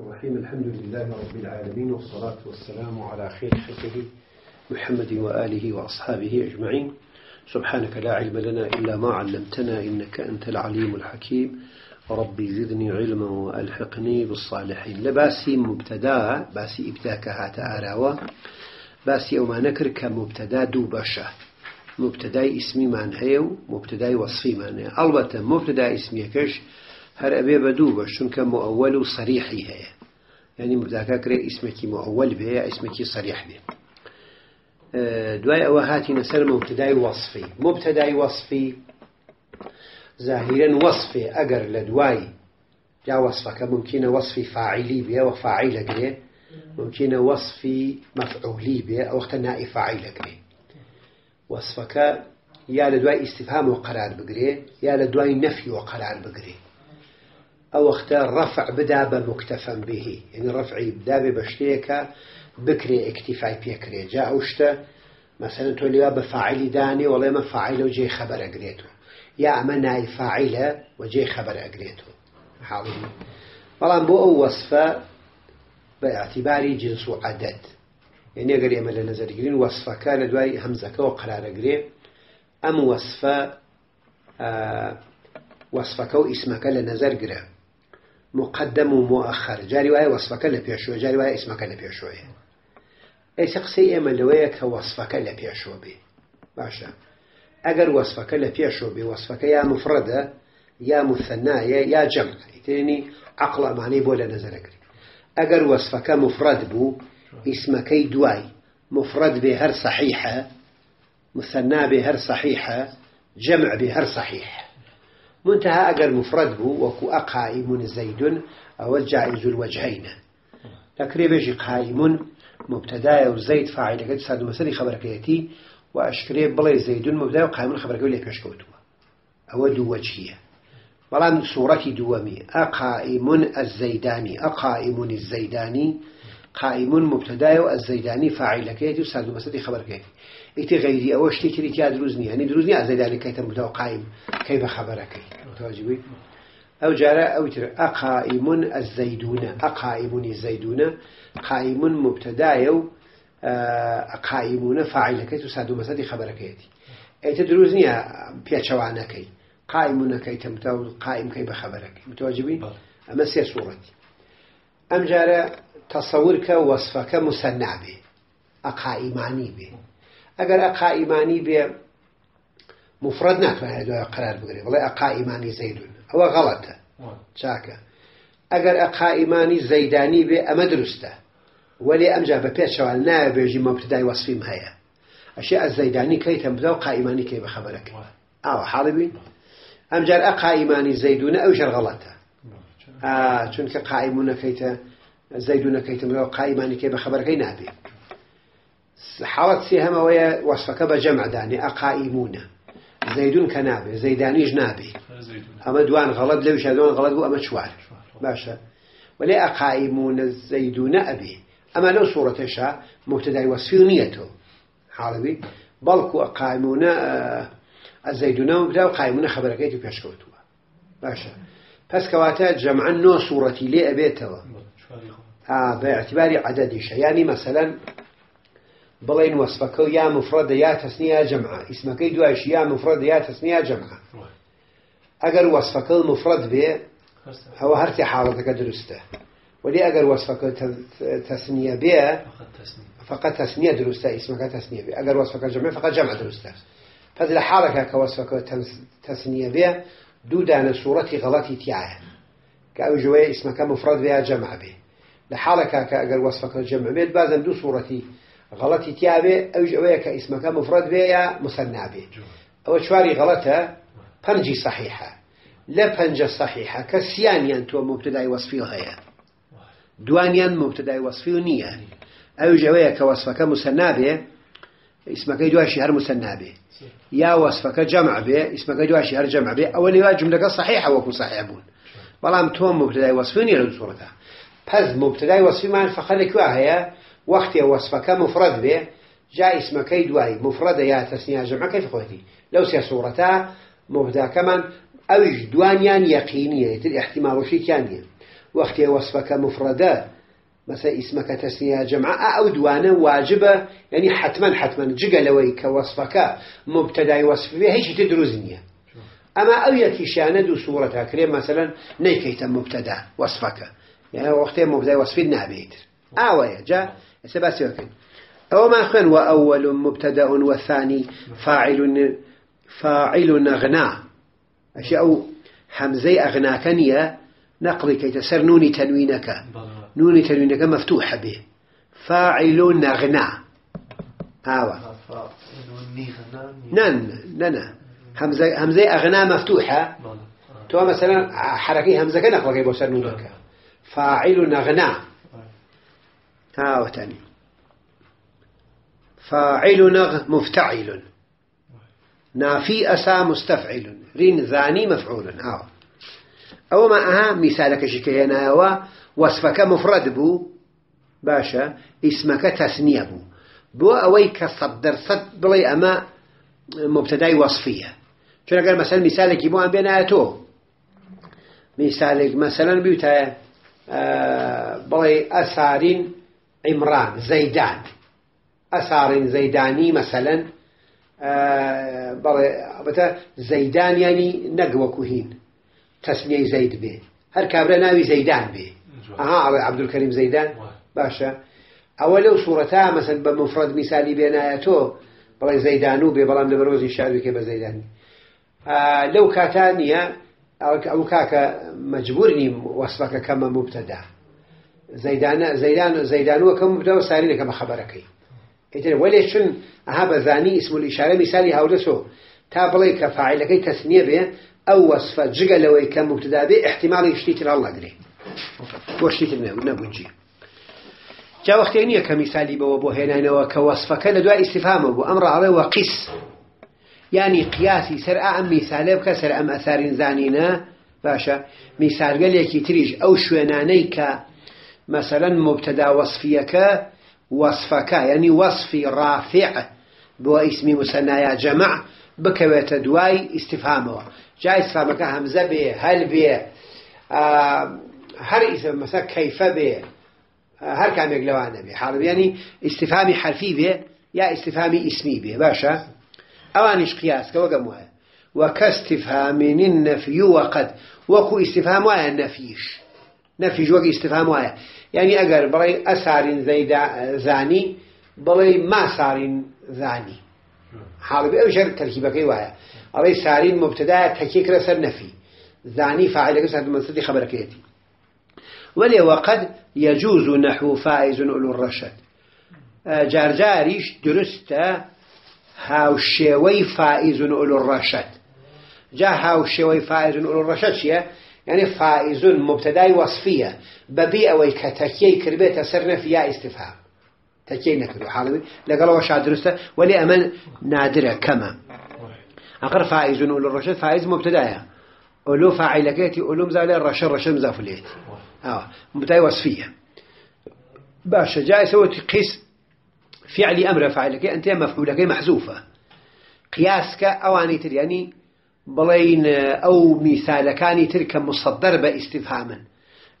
الرحيم الحمد لله رب العالمين والصلاة والسلام على خير خلقه محمد وآله وأصحابه أجمعين. سبحانك لا علم لنا إلا ما علمتنا إنك أنت العليم الحكيم. ربي زدني علما وألحقني بالصالحين. لباسي مبتدا باسي إبتاك هات آراوة باسي أو ما نكر كمبتدا دو بشا مبتدا اسمي معنهيو مبتدا وصفي معنهيو ألبتة مبتدا اسمي كش هر أبي بدو شون كمؤول صريحي هي يعني مبتدا كري اسمك مؤول به اسمك صريح به أه، دواي أوهاتي نسر مبتدا وصفي مبتدا وصفي ظاهرا وصفي أجر لدواي جا وصفك ممكن وصفي فاعلي به وفاعل به ممكن وصفي مفعولي به أو اختناء فاعل به وصفك يا لدواي استفهام وقرار بقري يا لدواي نفي وقرار بقري أو اختار رفع بدا بمكتفا به. يعني رفعي بدا بشتيك بكري اكتفاي بيكري. جاء وشتا مثلا تولي بفاعل داني ولا ما فاعل وجي خبر أقريته يا أما ناي فاعل وجي خبر أقريته حاضر. بلان بو أو وصفة باعتبار جنس عدد. يعني أقر يمل نظر قرين وصفة كان دواي همزك وقرار أقري. أم وصفة آه وصفك واسمك لنظر قرأ مقدم ومؤخر جاري وهي وصفك لبيشو جاري وهي اسمك لبيشو اي سقسي اما لويك وصفك لبيشو بي باشا اگر وصفك لبيشو بي وصفك يا مفردة يا مثناية يا جمع. تاني عقل معني بولا نزل اگر وصفك مفرد بو اسمك دواي مفرد بهر صحيحة مثنى بهر صحيحة جمع بهر صحيح منتها ئەگەر مفرد بوو وەکو ئەقائیمون زەیدون ئەوە جائز الوەجهینە لەکرێ بێژی قائیمون مبتدایە و زەید فاعلەکەت ساد مەسەری خەبەرەکەیەتی و ئەشکرێ بڵێ زەیدون مبدا و قامل خبرەکە لێ پێشکەوتووە ئەوە دووەچیە بەڵام سوورەتی دووەمی ئەقائیمون ئەزەیدانی ئەقائیمونی زەیدانی الزيداني قائم مبتدا والزيداني فاعل كيتي وصاد مسألة خبرك يأتي إتي غيري أو شتي كريتي دروزني يعني دروزني الزيداني كيت مبتدا قائم كيف خبرك متواجبين أو جاء أو ترى أقائم الزيدون أقائم الزيدون قائم مبتدا أقائمون فاعل كي تساد مسد خبرك يتي أي تدروزني بيتشوانا كي قائمون كي تمتاو قائم كي بخبرك متواجبين أما سير صورتي أم جاء تصورك وصفك مسنع به أقائماني به أجر أقائماني به مفرد ناتوانێت دوای قرار بگرێ بڵێ ئەقائیمانی زەیدون. ئەوە غەڵەتە. چاکە. ئەگەر ئەقائیمانی زەیدانی بێ ئەمە دروستە. وەێ ئەمجا بە پێچەوە نایە بێژی مەبتدای وەسفیم هەیە. ئەشی ئە زەیدانی کەیتە بدا و قائیمانی کەی بە خەبەرەکە. ئاوە حاڵبین ئەمجار ئەقائیمانی زەیدونە ئەو ژەر غەڵەتە. چونکە قائیمونەکەیتە زەیدونەکەیتم و قائیمانی کەی بە خەبەرەکەی نابێ. حاڵەت سێ هەمەوەیە وەصفەکە بە جەمعدانی ئەقائیمونە زەیدون کە نابێ زەیدانیش نابێ. ئەمە دوان غەڵت لەو شادوان غەڵت بوو ئەمە چوار. باشە. ولی ئەقائیمونە زەیدونە ئەبێ. ئەمە لەو سوورەتەشە مبتدای وەسفی نییەتەوە حاڵبی بەڵکو ئەقائیمونە ئەزەیدونە و بدا و قایمونە خبرەکەیتی پێشکەوتووە. باشە. پس کەواتە جەمعەن نۆ سوورەتی لێ ئەبێتەوە. باعتباری عددیشە ینی مەسەلەن بڵین وەصفەکە و یا مفرەدە یا تەسنیا جەمعە ئیسمەکەی دوایش یا مفرەدە یا تەسنیا جەمعە ئەگەر وەصفەکە مفرەد بێ ئەوە هەرتی حاڵەتەکە دروستە ولی ئەگەر وەصفەکە تەسنیە بێ فقط تەسنیە دروستە ئیسمەکە تەسنیە بێ ئەگەر وەصفەکە جەمع فقط لە حاڵەکە کە وەصفەکە تەسنیە بێ دوو دانە سوورەتی غەڵەتی تیایە مفرەد بێ یا جەمع بێ لە حاڵەکە کە ئەگەر وەصفەکە جەمع بێت بازن دوو سوورەتی غلطي تيابي أو جويك اسمك مفرد بي يا مثنى بي أو شواري غلطة بنجي صحيحة لا بنجة صحيحة كسيانيان تو مبتدأ وصفي هيا دوانيان مبتدأ وصفي نية أو جويك وصفك مثنى بي اسمك دواشي هر مثنى بي يا وصفك جمع بي اسمك دواشي هر جمع بي أولي واجب صحيحة وكو صحيح بون بلام تو وصفي نية لدو صورتها پس مبتدأ وصفي معنى فخلك هي وقتی وصفك مفرد به جاء اسمك دوای مفرد يا تسنية جمع كيف خوتي لو سي صورتا مبدا كمان اوج دوانيان يقينية الاحتمال وشي كانية وقت وصفك مفردة مثلا اسمك تسنية جمعة أو دوانا واجبة يعني حتما حتما جقا لوي كوصفك مبتدا وصف فيها هيش تدرزني أما أو يكيشانة دو صورتها كريم مثلا نيكيت مبتدا وصفك. يعني وقت مبتدا وصف النابيت آوية جاء سباسي وكين أو ما خن وأول مبتدا والثاني فاعل فاعل أغنى أشياء أو همزي أغناكنية نقضي كي تسر نوني تنوينك نوني تنوينك مفتوحة به فاعل نغنى هاوا نن نن همزة همزة أغنى مفتوحة. تو مثلا حركي همزة كنقضي كي بسر نونك فاعل نغنى هاوا تاني فاعل نغ مفتعل. نافي أسا مستفعل. رين ذاني مفعول. آه. أو ما أها مثالك شكينا و وصفك مفرد بو. باشا اسمك تسنية بو. بو أوي كصدر صد بلي أما مبتدأي وصفية. چون ئەگەر مەسەر میسالێکی بۆیان بێنایە تۆ. میسالێک مەسەرەن بیوتایە بڵێ ئەسارین عیمران زەیدان. ئەسارین زەیدانی مەسەلەن بەڵێ بەتە زەیدانیانی نەگوەکو هین. تەسمیەی زەید بێ. هەر کابرا ناوی زەیدان بێ. ئەها ئەڵێ عەبدولکەریم زەیدان؟ باشە. ئەوە لەو سوورەتا مەسەن بە مفرد میسالی بێنایە تۆ بەڵێ زەیدان و بێ بەڵام لە بەرۆزی شاوی کێ بە زەیدانی. لەو کاتان نییە ئەو کاکە مجبور نیم وەسفەکە کەمە مبتەدا زەیدانە زەیدان زەیدانوە کەم مبتەوە سارینەکەمە خەبەرەکەی. ئیتر وەلێ چون ئەها بەزانی اسم الإشارة مثالی هەولەسۆ تا بڵێ کە فاعلەکەی تەسنیە بێ ئەو وەصفە جگە لەوەی کە مبتدا بێ احتیماڵی شتی تر هەڵەگرێ بۆ شتی تر نەبوونجی. جا وەختێ نییە کە میسالی بەوە بۆ هێنانەوە کە وەصفەکە لە دوای ئیسیفامە بوو ئەمڕ ئەڵێ قیس ینی قیاسی سەر ئەم میسالێ بکە سەر ئەم ئەثارین زانینە باشە. میسالگەلێکی تریش ئەو شوێنانەی کە مەسەرەن مبتدا وەصفیەکە وصفك يعني وصفي رافع بو اسمي مسنايا جمع بكويت دواي استفهامه جاي استفهامك همزة به هل به هر اسم مثلا كيف به هر كام يقلوانا به يعني استفهامي حرفي به يا استفهامي اوانش قياس كوغموها وكاستفهام النفي وقد وكو استفهام ويا النفيش نفي جوك استفهام ويا. يعني أجر بلي أسار زيد زاني بلي ما سار زاني. حال بأوجر تركيبك ويا. علي سارين مبتدا تكيك رسر نفي. زاني فاعل من صدي خبرك يتي. ولي وقد يجوز نحو فائز أولو الرشد. جارجاريش درست هاوشيوي فائز أولو الرشد. جا هاوشيوي فائز أولو الرشد شيء يعني فائز مبتداي وصفية ببي أو كتكي كربيت سرنا فيها استفهام. تكي نكدو حالبي لقالوا وش درسته ولي أمن نادرة كما أقر فائز أولو الرشد فائز أولو فاعلكيتي أولو مزالي الرشد رشد مزافليتي آه مبتداي وصفية باشا جاي فعلي أمر فاعلك أنت مفعولك محذوفة. قياسك أواني ترياني بلين أو مثال كان تلك مصدر باستفهاما.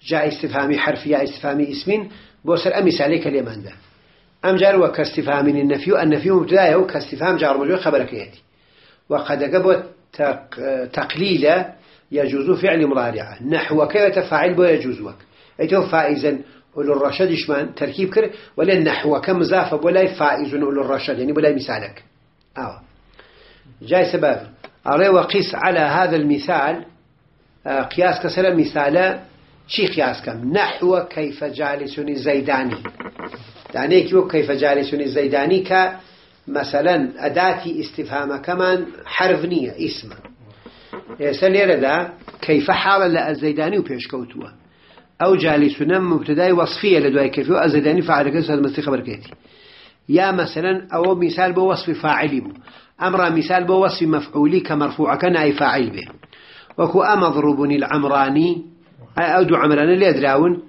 جاء استفهامي حرف يا استفهامي اسم بوسر أمثالي كلمان ده أم جار وكاستفهام النفي النفي مبتدأ وكاستفهام جار مجرور خبرك يأتي وقد قبل تقليل يجوز فعل مضارع نحو كيف تفاعل بو يجوز وك أيتو فائزا أولو الرشد إشمان تركيب كر ولا نحو كمزافة ولا فائز أولو الرشد يعني ولا مثالك. آه. جاي سبب. أري وقيس على هذا المثال آه، قياس كسر مثال شي قياس كم؟ نحو كيف جالس الزيداني. يعني كيف جالس الزيداني؟ كمثلا أداتي استفهام كمان حرفنية اسم. يسأل يرد كيف حال الزيداني وبيش كوتوا أو جالسنا مبتدأ وصفية لدواء كيف الزيداني فعل كذا مستي خبر كيتي يا مثلا أو مثال بوصف فاعلي أمر مثال بوصف مفعولي كمرفوع كان أي فاعل به وكو أمضرب العمراني أو دو عمران اللي أدراون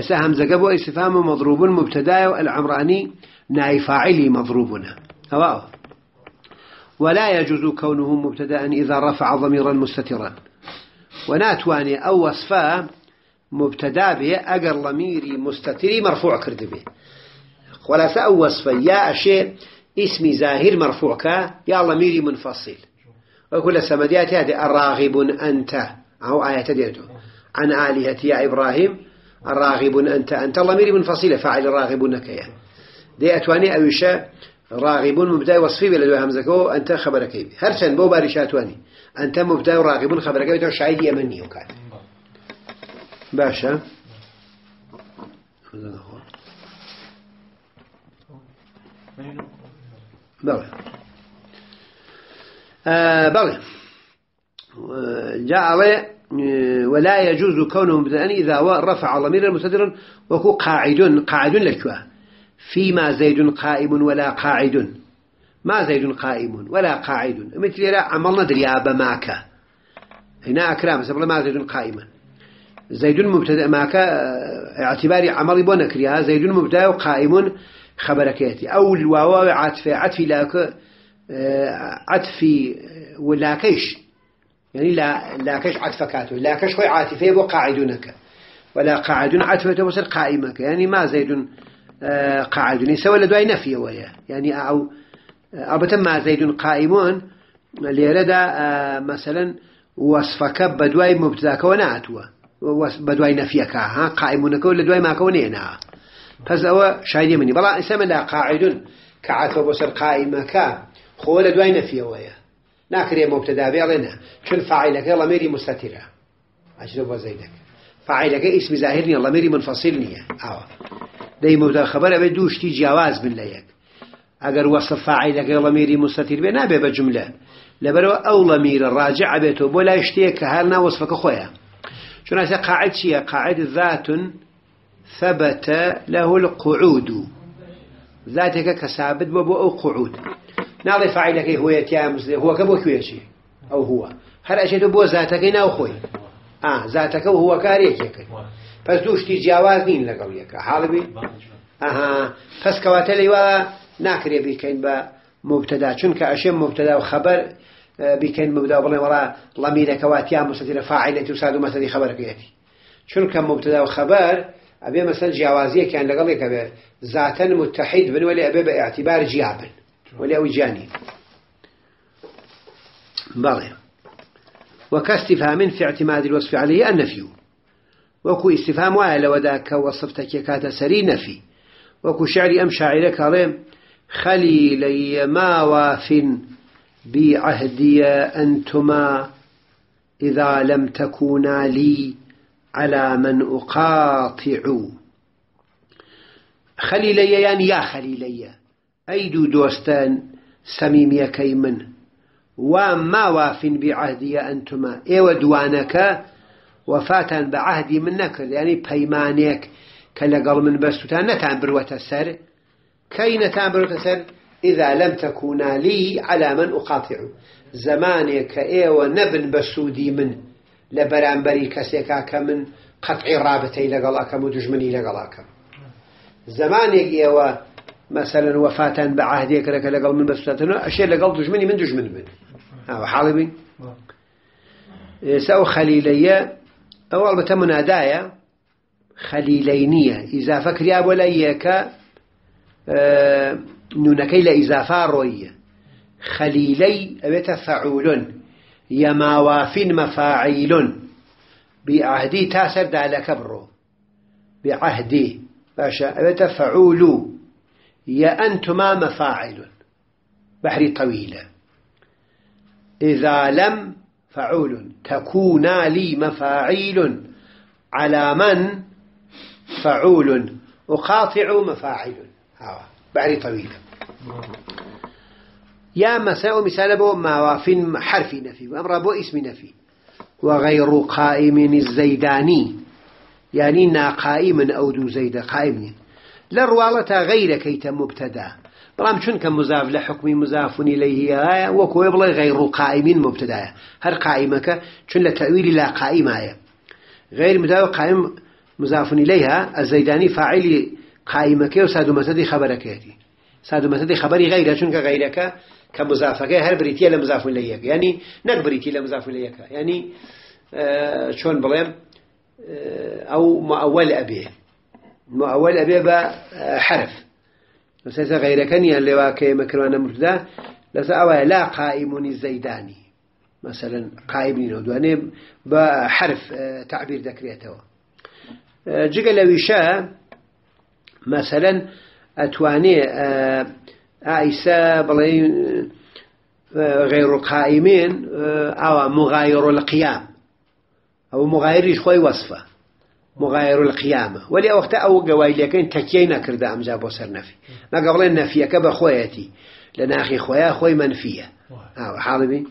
سهم زقبو استفهام مضروب مبتدا العمراني ناي فاعلي مضروبنا هواء ولا يجوز كونه مبتدا إذا رفع ضميرا مستترا. وناتواني أو وصفا مبتدا به أجر لميري مستتري مرفوع كرد به. ولا سأو وصف يا أشيء اسم زاهر مرفوع كا يا لميري منفصل. وكل سمديات هذه الراغب أنت أو آية ديرته عن آلهة يا إبراهيم الراغب أنت. أنت لميري منفصلة فاعل الراغب نكيا دي أتواني أوشا راغب مبتدا وصفي بلا همزكو أنت خبرك بي هرشن بو بارشاتواني أنت مبتدا راغب خبرك شاهد يمني وكان باشا. بلى آه جاء ولا يجوز كونه مبتدا إذا رفع ضميرا مستترا وكو قاعد قاعد لك فيما زيد قائم ولا قاعد ما زيد قائم ولا قاعد مثل عملنا دريابة ماك هنا أكرام سبلا ما زيد قائما زيد مبتدأ ماك اعتباري عملي بونكريا زيد مبتدأ قائم خبرك ياتي أو الواو عطف عطف لاك عطف ولاكيش يعني لا لاكش عطفكاته لاكش هو عاطفه وقاعدونك ولا قاعد عطفته وصل قائمك. يعني ما زيد قاعد سوى لدواي نفي ويا. يعني أو أبدا ما زيد قائمون ليردا مثلا وصفك بدواي مبتداك بە دوای نەفیەکە ها؟ قائمونەکە لە دوای ماکەەوە نێنا. پس ئەوە شایدی منی. بەڵام ئسەمەدا قاعدون کە عاتەوە بۆ سەر قائمەکە خۆ لە دوای نەفیەوەیە. ناکرێ مبتدابێ ئەڵێنە چون فعیلەکە لەمێری مستتیرە عجلە بۆ زەیدەك فعیلەکە ئیسمی ظاهر نیە لەمێری منفەسیل نییە. ئاوە دەی مبدا خبر ئەبێ دوو شتی جیاواز بن لە یەک. ئەگەر وەسف فعیلەکە لەمێری مستتیر بێ نابێ بە جملە. لەبەرەوە ئەو لەمیرە ڕاجع ئەبێتەوە بۆ لای شتەیە کە هەر ناوەسفەکە خۆیە چنانچە قاعد چییە؟ قاعد ذات ثبت له القعود. ذاتێکە کە ثابت بووە بۆ ئەو قعود. ناڵی فعیلەکەی هویەتیان مزلێ هوەکە بۆ کوێشی ئەو هوە هەر ئەشێتە بۆ زاتەکەی ناوخۆی. ئا زاتەکە و هوەکارێکیەکەی پس دوو شتی جیاواز نین لەگەڵ یەکە. حاڵبی ئەها پس کەواتە لەی وە ناکرێ بیکەین بە مبتدا. چونکە ئەشێ مبتدا و خەبەر بیکەین مبدأ بڵێ وڵا لەمیرەکەواتیان مستەتیرە فاعلەتی و ساد و مەسەدی خەبەرەکەیەتی چونکە مبتدأ و خەبەر ئەبێ مەسەل جیاوازیەکیان لەگەڵ یەکە بێ زاتەن متحید بن ولی ئەبێ بە اعتبار جیابن ولی ئەو جانی بەڵێ في اعتماد الوصف عليه النفي. وكو استفهام وایە لەوەدا کە وەصفتێکی کاتە سەری نەفی وەکو شعری ئەم شاعرە کاڵێ ما واف بعهدي أنتما إذا لم تكونا لي على من أقاطع. خليلي يعني يا خليلي أيدو دوستان سميمية كيمن وما واف بعهدي أنتما. إيوة دوانك وفاتان بعهدي من نكر يعني بيمانيك كلا قال من بستان نتان بروة سر كي نتان بروة سر إذا لم تكونا لي على من أقاطع. زمانك إيوة نبن بسودي من. لبرانبري كسيكا كمن. قطعي رابطي لقلاكم ودجمني لقلاكم زمانك إيوة مثلا وفاة بعهدك لك لقل من بسودان أشياء لقل دجمني من دجمن من. هذا حالبي سأو خليلية أو ألبته منادايا. خليلينية. إضافة كرياب ولا إياك آه نونكي لإضافة روية خليلي أبت فعول يماواف مفاعيل بعهدي تاسر دال كبرو بعهدي باشا أبت فعول يا أنتما مفاعل بحري طويلة إذا لم فعول تكون لي مفاعيل على من فعول أقاطع مفاعل بعري طويلة يا مساء مثال بو مواف حرف نفي وأمر بو اسم نفي وغير قائم الزيداني يعني نا قائم أو دو زيد قائم لروالة غير كيت مبتدا. بلام چونکە مزاف لە حکمی مزافونی لەیهایە وەکۆی بڵێ غیر و قائمین مبتدایە. هەر قائمەکە چون لە تەویلی لا قائمایە. غير مداوى قائم مزافني ليها الزيداني فاعل قائمك وساد مسدي خبركاتي ساد مسدي خبري غيره چونك غيرك كمضافك هر بريتي لمضاف ليك يعني نك بريتي لمضاف ليك يعني آه شلون بلام أو مؤول أبيه مؤول أبيه بحرف مثلا غير كنيا اللي واكي مكروانا مبتدا لسا أولا لا قائم الزيداني مثلا قائم نودواني بحرف تعبير ذكريته جيجا لويشا مثلا أتواني عيسى بلين غير القائمين أو مغاير القيام. أو مغاير خوي وصفة. مغاير القيامة. ولي وقت أو قوائل يكين تكينا كردا أمزا بوسر نفي. ما قبل النفي كبا خويتي. لنا أخي خويا خوي منفية. أو حاضبي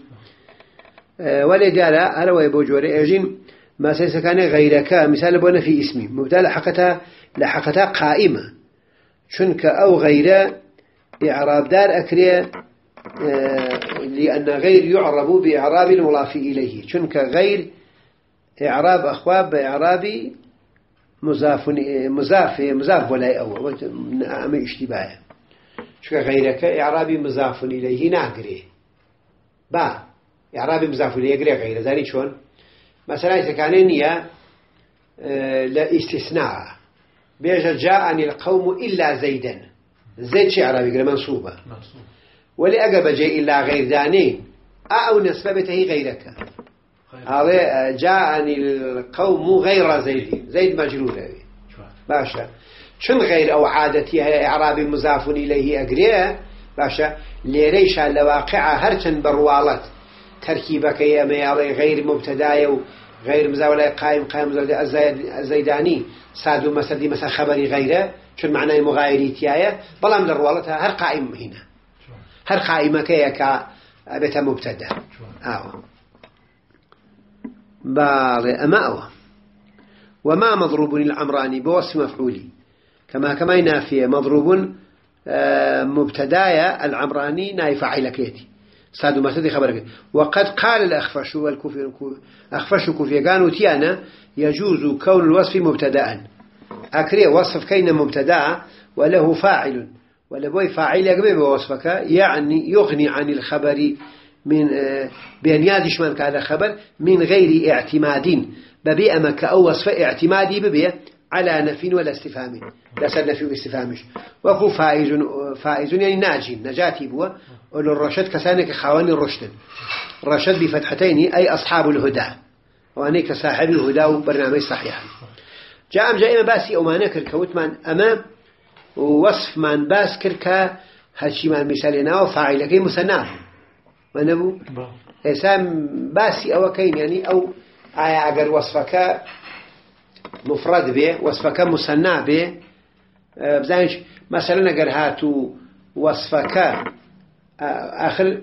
أه ولي دالا أنا ويبو جوري أجين ما سيسكان غيرك. مثال بونا في اسمي. مبتدا لحقتها لحقتها قائمة. شنك أو غير إعراب دار أكري أه لأن غير يعرب بإعراب المضاف إليه. شنك غير إعراب أخواب بإعراب مضاف مضاف مضاف ولا أول أم اشتباه شو غيرك إعرابي مضاف إليه ناقري. با إعرابي مضاف إليه يقري غير ذلك شون؟ مثلا إذا كان آه، لا استثناء. بيجا جاءني القوم إلا زيدا. زيد شي عربي يقرأ منصوبة. ولي أقب جاء إلا غير داني أو نسبته غيرك. هذا جاءني القوم غير زيد. زيد مجرور باشا. شن غير أو عادتي هي إعراب مضاف إليه أقريه؟ باشا. ليريش الواقع هرتن بروالت. تركيبك يا مياري غير مبتداية وغير مزاولة قائم قائم الزيداني سادو مسدي مثلا خبري غيره. شن معناه مغايري تيايا. بلام لروالتها هر قائم هنا. هر قائمك يا كا بيت مبتدا آه. باغي أماوة وما مضروب العمراني بوصف مفعولي. كما كما ينافي مضروب آه، مبتدايا العمراني نايف عيلكيتي صادو ما سدي خبرك وقد قال الأخفش والكوفي أخفش كوفي قالوا تيانا يجوز كون الوصف مبتداء. أكري وصف كين مبتدا وله فاعل. ولا بوي فاعل يقبل بوصفك يعني يغني عن الخبر من آه، بين يادش من كان خبر من غير اعتماد. ببي أمك أو وصف اعتمادي ببي على نفي ولا استفهام. لا سر نفي واستفهامش وكو فائز فائز يعني ناجي نجاتي بوا. ولو الرشد كسانك خواني الرشد. رشد بفتحتين أي أصحاب الهدى. وأني كصاحب الهدى وبرنامج صحيح. جاء أم جائمة باسي أو ما نكر كوت من أمام ووصف من باس كركا. هالشي من مثالنا وفاعل كي مسناه منبو إسام باسي أو كين يعني أو آية أجر وصفك مفرد به وصفك مسنى به. أه، بزانش مثلا أجر هاتو وصفك أه، آخر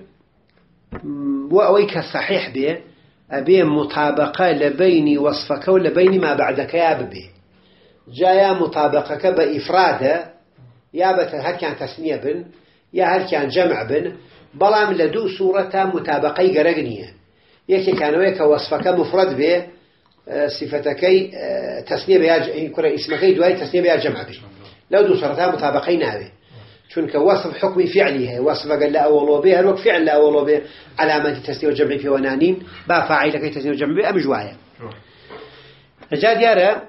وأويك صحيح به أبي مطابقة لبين وصفك ولبين ما بعدك يا به جايا مطابقك بإفراد يا بت هل كان تسمية بن يا هل كان جمع بن لە دوو سوورەتە متابقەی گەرەگ نییە. یەکێکانەوەی کە وەصفەکە مفرد بێ صفتەکەی تەسنیە بە کوڕە ئیسمەکەی دوای تەسنیە بە جەمع بێ لەو دوو سەرەتا متابقەی وصف حكمي فعلي هي. وصف قال لا أولو به هل فعل لا أولو به علامة تسنية وجمع في ونانين. با فاعل كي تسنية وجمع به أم جوايا. جاد يارا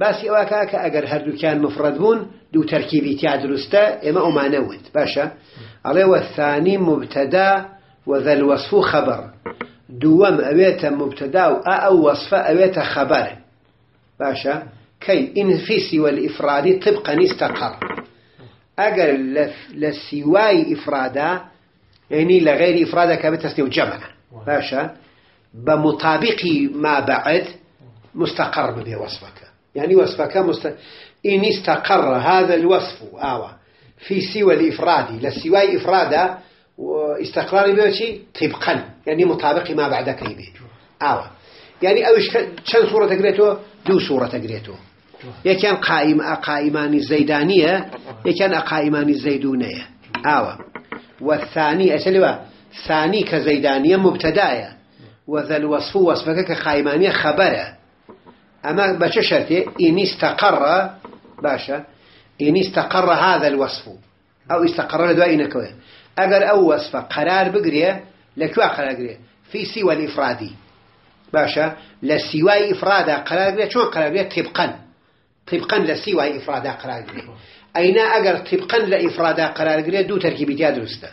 باسی ئەوە کاکە ئەگەر هەردووکیان مفرد بوون دوو تەرکیبی تیا دروستە ئێمە ئەومانەوت باشە. ئەڵێ وەثانی مبتدا وذا الوصف خبر. دووەم ئەوێتە مبتدا و ئەو وەصفە ئەوێتە خەبەر. باشە؟ كي إن في سوى الإفراد طبقا استقر أجر لسواي إفرادا يعني لغير إفرادا كبتستيو جمع باشا بمطابق ما بعد مستقر به وصفك يعني وصفك مست... إن استقر هذا الوصف آوى في سوى الإفراد لسواي إفرادا واستقرار بوشي طبقا يعني مطابق ما بعد كيبه. آوى يعني أوش كان صورة تقريته؟ دو صورة تقريته. يكان قائم أقائمان الزيدانية يكان أقائمان الزيدونية. آوى والثاني أسلوه ثاني كزيدانية مبتداية. وذا الوصف وصفك كقائمانية خبرة. أما باشا شرطي؟ إن استقر باشا إن استقر هذا الوصف. أو استقر لدوائنا كوي أقر أو وصف قرار بقريه لكوا قرار بقريه في سوى الإفرادي باشا لسواي إفرادا قرار بيه شون قرار بيه طبقا. طبقا لسواي إفرادا قرار بيه أين أجر طبقا لإفرادا قرار بيه دو تركيب درسته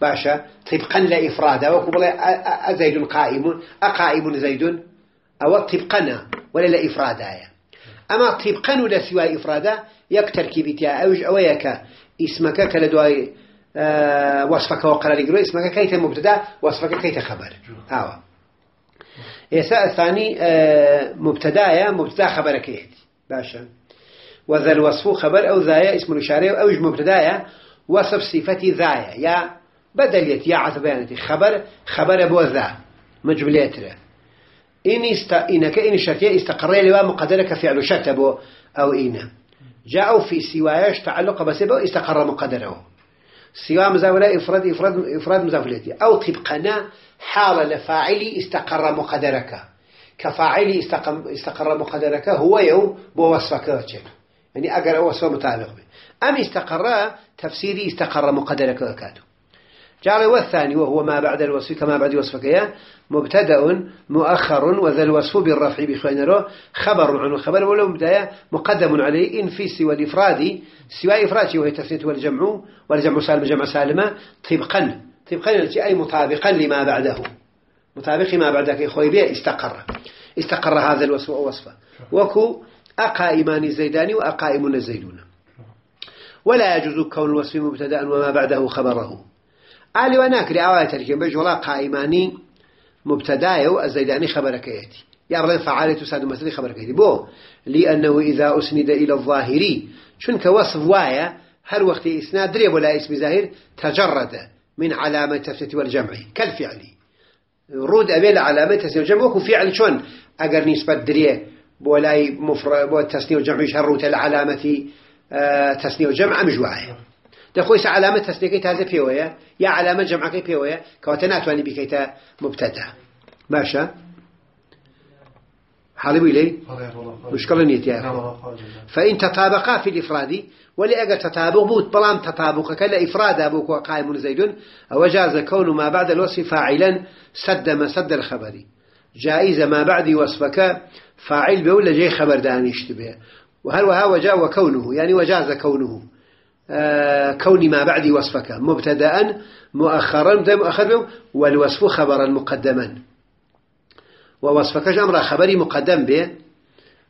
باشا طبقا لإفرادا وكبل أزيد قائم أقائم زيد أو طبقنا ولا لإفرادا أما طبقا لسواي إفرادا يك تركيبتها أوج أويك اسمك كالدواي آه وصفك وقرار يقول اسمك كيت مبتدا؟ وصفك كيت خبر؟ آه. إيساء الثاني آه مبتدا مبتدا خبر كيت باشا. وذا الوصف خبر أو ذايا اسم الإشارة أو مبتدا وصف صفة ذايا يا بدليت يا عتبانتي خبر خبر أبو ذا. مجبليتره إن است إنك إن الشرطية استقر لوا مقدرك فعل شرط أبو أو إن. جاءوا في سوايش تعلق بس استقر مقدره. سواء مزاولة إفراد إفراد إفراد مزاولتي. أو طبقنا حال لفاعلي استقر مقدرك. كفاعلي استقر مقدرك هو يوم بوصفك يعني أقرأ وصف متعلق به. أم استقر تفسيري استقر مقدرك وكاته جعل والثاني وهو ما بعد الوصف كما بعد وصفك يا مبتدأ مؤخر وذا الوصف بالرفع بخينره خبر عنه خبر ولو بداية مقدم عليه إن في سوى الإفراد سوى إفراد وهي تثنية والجمع والجمع سالم جمع سالمة طبقا طبقا أي مطابقا لما بعده. مطابق ما بعدك خوي به استقر. استقر هذا الوصف وصفه. وكو أقائمان زيدان وأقائمون الزيدون ولا يجوز كون الوصف مبتدأ وما بعده خبره. علي وناكري أولا تركيب بجولا قائماني مبتدايا وأزيداني خبرك يأتي يا فعالة تساد مثلي خبرك يأتي بو لأنه إذا أسند إلى الظاهري شنك وصف وايا هل وقت إسناد دريب ولا اسم ظاهر تجرد من علامة التفتة والجمع كالفعل. رود أبي علامة التسنية والجمع وكو فعل شون. أقر نسبة دريه بولاي مفر بو التسنية والجمع يشهروت العلامة آه، تسنية والجمع مجوعه دخويس علامة تسنيكي هذا بيوية يا علامة جمعكي بيوية كواتناتواني بكيتا مبتدا باشا حالي بيلي مشكلة نيتي فإن تطابقا في الإفراد ولأجل تطابق بوت بلام تطابق كلا إفراد أبوك وقائم زيد أو جاز كون ما بعد الوصف فاعلا سد ما سد الخبر جائزة ما بعد وصفك فاعل بيقول جاي خبر دانيش به وهل وها وجاء وكونه يعني وجاز كونه. كون ما بعد وصفك. مبتدا مؤخرا مبتدا والوصف خبرا مقدما. ووصفك أمر خبري مقدم به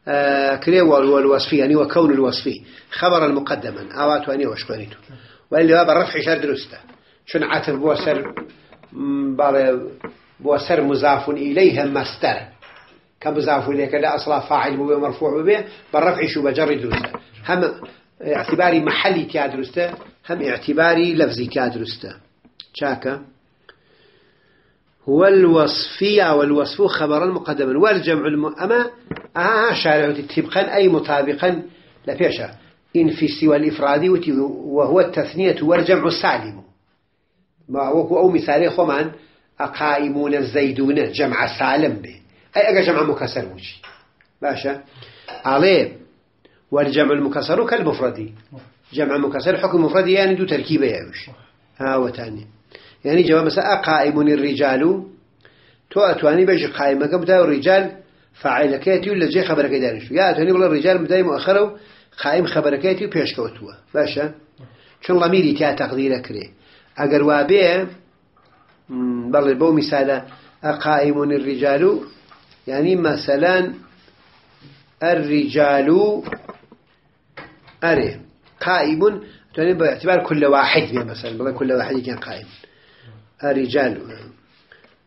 آه، كري والوصف يعني وكون الوصف خبرا مقدما. أوات وأني وشكونيته واللي هو بالرفع شر درسته شن عتر بوسر بوسر مضاف إليه مستر كمضاف إليه كلا أصلا فاعل به مرفوع به بالرفع شو بجر درسته هم اعتباري محلي تيا درسته هم اعتباري لفظي تيا درسته شاكا. هو الوصفية والوصف خبرا مقدما. والجمع. أما آه شارع تبقا أي مطابقا لفيشا إن في سوى الإفراد وهو التثنية والجمع السالم. ما هو أو مثال خمان. أقائمون الزيدون جمع سالم به. أي أجا جمع مكسر وجي باشا. عليه. والجمع المكسر كالمفرد. جمع مكسر حكم مفرد يعني دو تركيبة يعيش ها وتاني. يعني جواب مثلا قائم الرجال. تو أتواني بيجي قائمة كبدا الرجال فاعل كيتي ولا جي خبر كيدانش يا أتواني بلا الرجال مبدا مؤخره قائم خبر كيتي وبيش كوتوا. باشا؟ شون لميري تيا تقدير كري أجر وابيه بل بو مثال قائم الرجال يعني مثلا الرجال أري قائم تعني باعتبار كل واحد مثلا كل واحد كان قائم. الرجال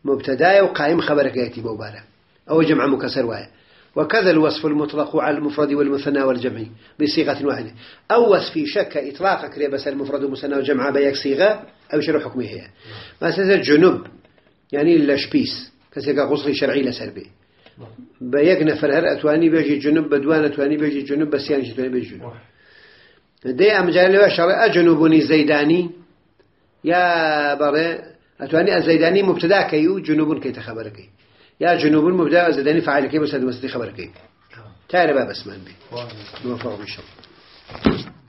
مبتدأ وقائم خبرك يأتي بوبارة أو جمع مكسر واحد. وكذا الوصف المطلق على المفرد والمثنى والجمع بصيغة واحدة. أو وصف شك إطلاق بس المفرد والمثنى والجمع بيك صيغة أو شنو حكمه. هي مثلا الجنوب يعني اللشبيس كسيكا غصري شرعي لسربي. بيك نفر هر أتواني بيجي جنوب بدوان أتواني بيجي جنوب بس يعني جتواني بيجي جنوب دێ ئەمجار لەوە شەڵێ ئەجنوبوونی زەیدانی. یا بەڵێ ئەتوانی ئەزەیدانی مبتداکەی و جنوبون کەیتە خەبەرەکەی. یا جنوبون مبدا ئەزەدانی فعالەکەی بەسەر مەستی خەبەرەکەی. تارە با بەسمان بێ. موفق ان شاء الله